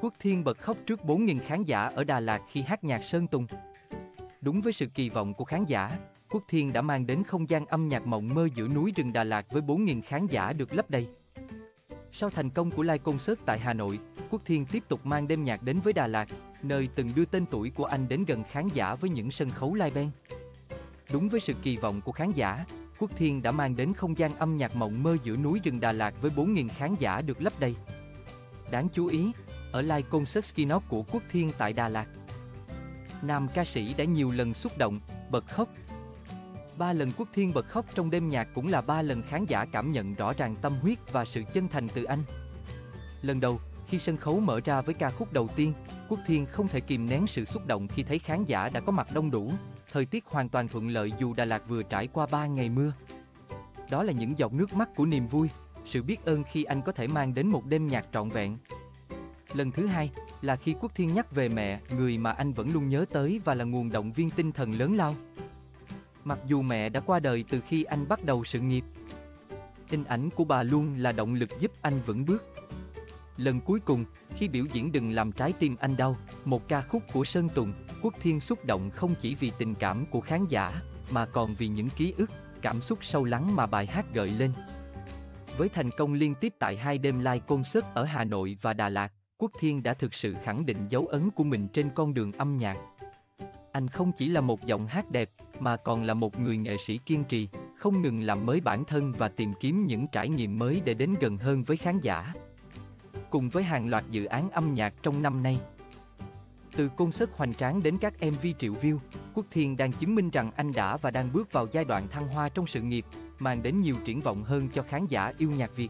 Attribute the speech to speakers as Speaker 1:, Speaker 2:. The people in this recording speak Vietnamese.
Speaker 1: Quốc Thiên bật khóc trước 4.000 khán giả ở Đà Lạt khi hát nhạc Sơn Tùng. Đúng với sự kỳ vọng của khán giả, Quốc Thiên đã mang đến không gian âm nhạc mộng mơ giữa núi rừng Đà Lạt với 4.000 khán giả được lấp đầy. Sau thành công của live concert tại Hà Nội, Quốc Thiên tiếp tục mang đêm nhạc đến với Đà Lạt, nơi từng đưa tên tuổi của anh đến gần khán giả với những sân khấu live band. Đúng với sự kỳ vọng của khán giả, Quốc Thiên đã mang đến không gian âm nhạc mộng mơ giữa núi rừng Đà Lạt với 4.000 khán giả được lấp đầy. Đáng chú ý, ở live concert Skinox của Quốc Thiên tại Đà Lạt, nam ca sĩ đã nhiều lần xúc động, bật khóc. Ba lần Quốc Thiên bật khóc trong đêm nhạc cũng là ba lần khán giả cảm nhận rõ ràng tâm huyết và sự chân thành từ anh. Lần đầu, khi sân khấu mở ra với ca khúc đầu tiên, Quốc Thiên không thể kìm nén sự xúc động khi thấy khán giả đã có mặt đông đủ, thời tiết hoàn toàn thuận lợi dù Đà Lạt vừa trải qua 3 ngày mưa. Đó là những giọt nước mắt của niềm vui, sự biết ơn khi anh có thể mang đến một đêm nhạc trọn vẹn. Lần thứ hai là khi Quốc Thiên nhắc về mẹ, người mà anh vẫn luôn nhớ tới và là nguồn động viên tinh thần lớn lao. Mặc dù mẹ đã qua đời từ khi anh bắt đầu sự nghiệp, hình ảnh của bà luôn là động lực giúp anh vững bước. Lần cuối cùng, khi biểu diễn Đừng làm trái tim anh đau, một ca khúc của Sơn Tùng, Quốc Thiên xúc động không chỉ vì tình cảm của khán giả, mà còn vì những ký ức, cảm xúc sâu lắng mà bài hát gợi lên. Với thành công liên tiếp tại hai đêm live concert ở Hà Nội và Đà Lạt, Quốc Thiên đã thực sự khẳng định dấu ấn của mình trên con đường âm nhạc. Anh không chỉ là một giọng hát đẹp, mà còn là một người nghệ sĩ kiên trì, không ngừng làm mới bản thân và tìm kiếm những trải nghiệm mới để đến gần hơn với khán giả. Cùng với hàng loạt dự án âm nhạc trong năm nay, từ concert hoành tráng đến các MV triệu view, Quốc Thiên đang chứng minh rằng anh đã và đang bước vào giai đoạn thăng hoa trong sự nghiệp, mang đến nhiều triển vọng hơn cho khán giả yêu nhạc Việt.